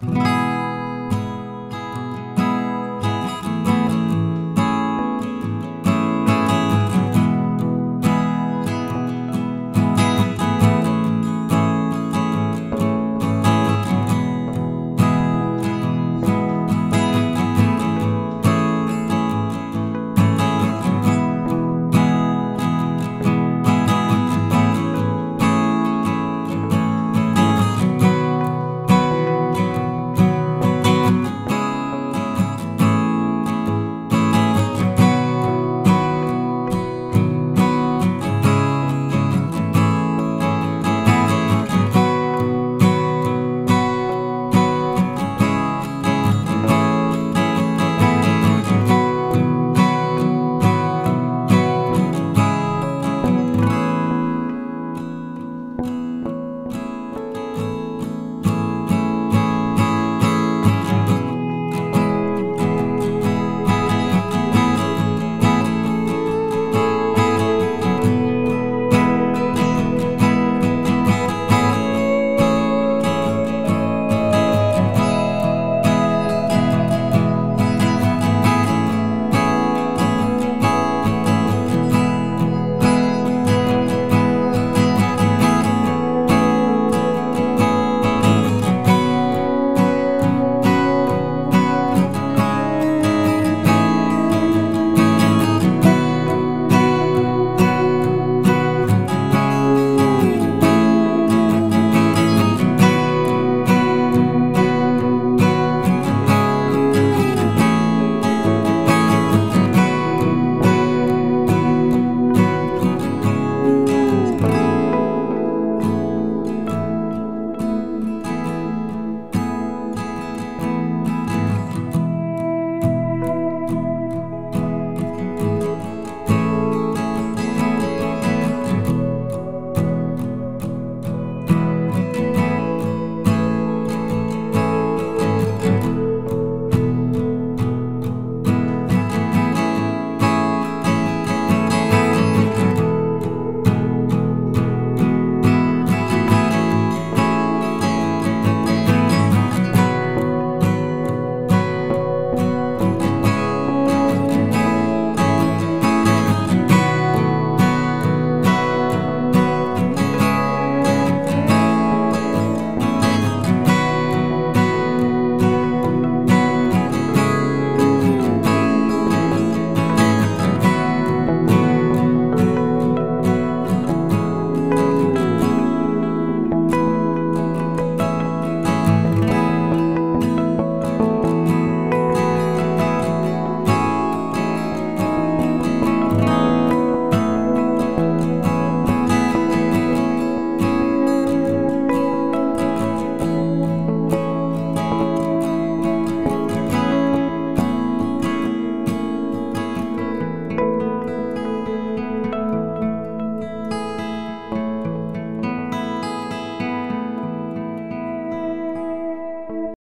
Yeah.